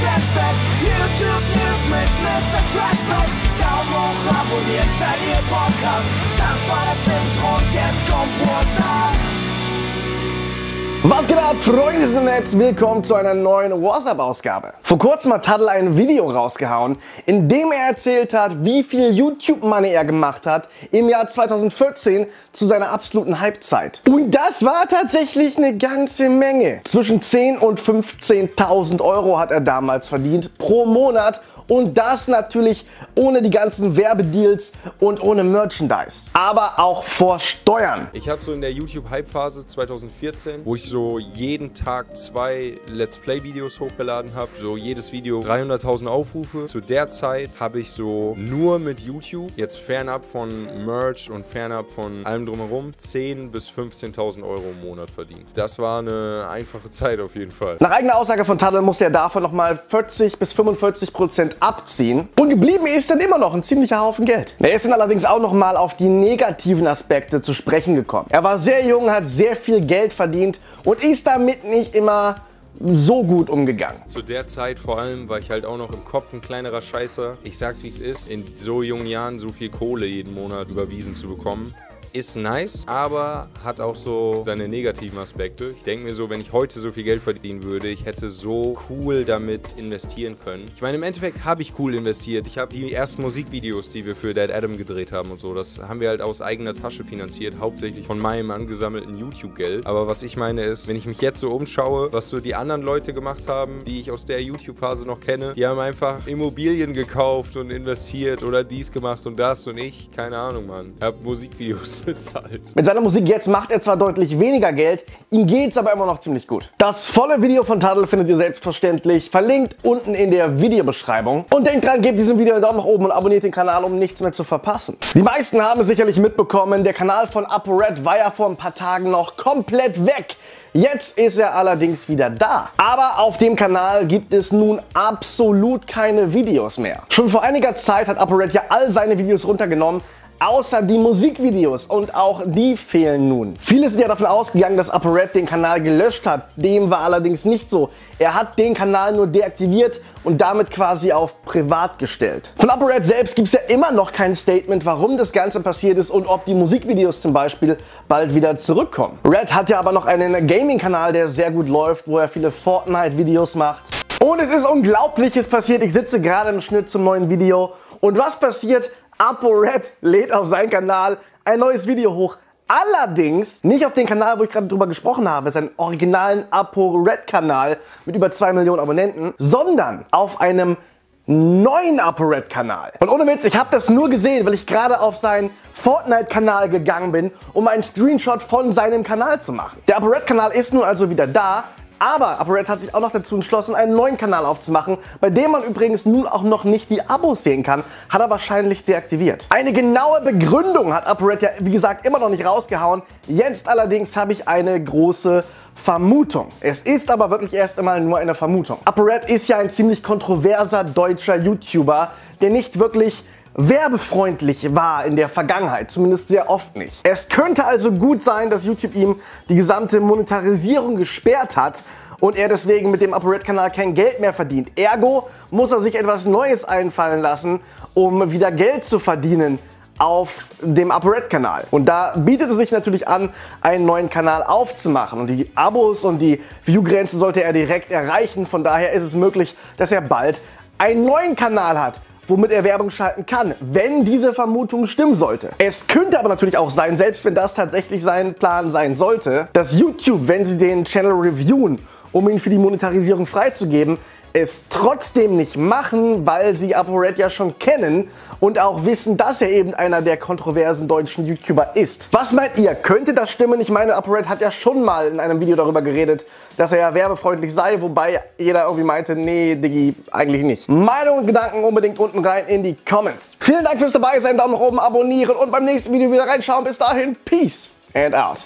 Flashback. YouTube News mit Mr. Trashback. Daumen hoch, abonnieren, wenn ihr Bock habt. Das war das Intro und jetzt kommt WhatsApp. Was geht ab, Freunde des Netz? Willkommen zu einer neuen WhatsApp-Ausgabe. Vor kurzem hat Taddle ein Video rausgehauen, in dem er erzählt hat, wie viel YouTube-Money er gemacht hat im Jahr 2014 zu seiner absoluten Halbzeit. Und das war tatsächlich eine ganze Menge. Zwischen 10 und 15.000 Euro hat er damals verdient pro Monat und das natürlich ohne die ganzen Werbedeals und ohne Merchandise. Aber auch vor Steuern. Ich habe so in der YouTube-Hype-Phase 2014, wo ich so jeden Tag zwei Let's Play-Videos hochgeladen habe, so jedes Video 300.000 Aufrufe. Zu der Zeit habe ich so nur mit YouTube, jetzt fernab von Merch und fernab von allem drumherum, 10.000 bis 15.000 Euro im Monat verdient. Das war eine einfache Zeit auf jeden Fall. Nach eigener Aussage von Taddle musste er davon nochmal 40 bis 45 Prozent abziehen. Und geblieben ist dann immer noch ein ziemlicher Haufen Geld. Er ist dann allerdings auch noch mal auf die negativen Aspekte zu sprechen gekommen. Er war sehr jung, hat sehr viel Geld verdient und ist damit nicht immer so gut umgegangen. Zu der Zeit vor allem war ich halt auch noch im Kopf ein kleinerer Scheißer. Ich sag's wie es ist, in so jungen Jahren so viel Kohle jeden Monat überwiesen zu bekommen ist nice, aber hat auch so seine negativen Aspekte. Ich denke mir so, wenn ich heute so viel Geld verdienen würde, ich hätte so cool damit investieren können. Ich meine, im Endeffekt habe ich cool investiert. Ich habe die ersten Musikvideos, die wir für Dead Adam gedreht haben und so, das haben wir halt aus eigener Tasche finanziert, hauptsächlich von meinem angesammelten YouTube-Geld. Aber was ich meine ist, wenn ich mich jetzt so umschaue, was so die anderen Leute gemacht haben, die ich aus der YouTube-Phase noch kenne, die haben einfach Immobilien gekauft und investiert oder dies gemacht und das und ich, keine Ahnung, Mann. Ich habe Musikvideos bezahlt. Mit seiner Musik jetzt macht er zwar deutlich weniger Geld, ihm geht's aber immer noch ziemlich gut. Das volle Video von Tadel findet ihr selbstverständlich verlinkt unten in der Videobeschreibung. Und denkt dran, gebt diesem Video einen Daumen nach oben und abonniert den Kanal, um nichts mehr zu verpassen. Die meisten haben es sicherlich mitbekommen, der Kanal von ApoRed war ja vor ein paar Tagen noch komplett weg. Jetzt ist er allerdings wieder da. Aber auf dem Kanal gibt es nun absolut keine Videos mehr. Schon vor einiger Zeit hat ApoRed ja all seine Videos runtergenommen, außer die Musikvideos und auch die fehlen nun. Viele sind ja davon ausgegangen, dass ApoRed den Kanal gelöscht hat. Dem war allerdings nicht so. Er hat den Kanal nur deaktiviert und damit quasi auf privat gestellt. Von ApoRed selbst gibt es ja immer noch kein Statement, warum das Ganze passiert ist und ob die Musikvideos zum Beispiel bald wieder zurückkommen. Red hat ja aber noch einen Gaming-Kanal, der sehr gut läuft, wo er viele Fortnite-Videos macht. Und es ist Unglaubliches passiert. Ich sitze gerade im Schnitt zum neuen Video. Und was passiert? ApoRed lädt auf seinen Kanal ein neues Video hoch. Allerdings nicht auf den Kanal, wo ich gerade drüber gesprochen habe, seinen originalen ApoRed-Kanal mit über 2 Millionen Abonnenten, sondern auf einem neuen ApoRed-Kanal. Und ohne Witz, ich habe das nur gesehen, weil ich gerade auf seinen Fortnite-Kanal gegangen bin, um einen Screenshot von seinem Kanal zu machen. Der ApoRed-Kanal ist nun also wieder da aber ApoRed hat sich auch noch dazu entschlossen, einen neuen Kanal aufzumachen, bei dem man übrigens nun auch noch nicht die Abos sehen kann, hat er wahrscheinlich deaktiviert. Eine genaue Begründung hat ApoRed ja, wie gesagt, immer noch nicht rausgehauen. Jetzt allerdings habe ich eine große Vermutung. Es ist aber wirklich erst einmal nur eine Vermutung. ApoRed ist ja ein ziemlich kontroverser deutscher YouTuber, der nicht wirklich werbefreundlich war in der Vergangenheit, zumindest sehr oft nicht. Es könnte also gut sein, dass YouTube ihm die gesamte Monetarisierung gesperrt hat und er deswegen mit dem ApoRed-Kanal kein Geld mehr verdient. Ergo muss er sich etwas Neues einfallen lassen, um wieder Geld zu verdienen auf dem ApoRed-Kanal. Und da bietet es sich natürlich an, einen neuen Kanal aufzumachen. Und die Abos und die Viewgrenze sollte er direkt erreichen. Von daher ist es möglich, dass er bald einen neuen Kanal hat womit er Werbung schalten kann, wenn diese Vermutung stimmen sollte. Es könnte aber natürlich auch sein, selbst wenn das tatsächlich sein Plan sein sollte, dass YouTube, wenn sie den Channel reviewen, um ihn für die Monetarisierung freizugeben, es trotzdem nicht machen, weil sie ApoRed ja schon kennen und auch wissen, dass er eben einer der kontroversen deutschen YouTuber ist. Was meint ihr? Könnte das stimmen? Ich meine, ApoRed hat ja schon mal in einem Video darüber geredet, dass er ja werbefreundlich sei, wobei jeder irgendwie meinte, nee, Diggi, eigentlich nicht. Meinung und Gedanken unbedingt unten rein in die Comments. Vielen Dank fürs dabei sein, Daumen nach oben, abonnieren und beim nächsten Video wieder reinschauen. Bis dahin, Peace and out.